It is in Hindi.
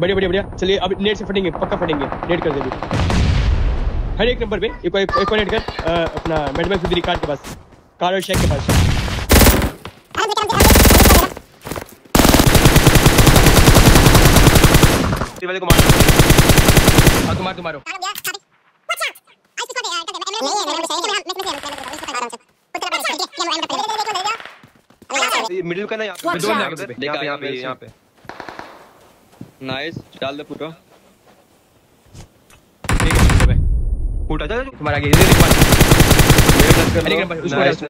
बढ़िया बढ़िया चलिए अब नेट से फटेंगे पक्का फटेंगे नेट कर दे हर एक नंबर पे एक एक नेट कर अ, अपना मेडमैक्स उधर ही कार के पास कार और शेक के पास आगे देख आगे ये वाले को मार हाँ तो मार तो मारो आगे गया खाते व्हाट्स अप आइस को यार कर दे नहीं है मेरे को चाहिए मैं मैं मैं मैं आराम से कुछ तरह से ठीक है मैं मैं देखो देखो ये मिडिल का ना यहाँ पे. यहाँ पे यहाँ पे यहाँ पे यहाँ पे नाइस डाल दे पूरा ठीक है फूटा जा तुम्हारा आगे इधर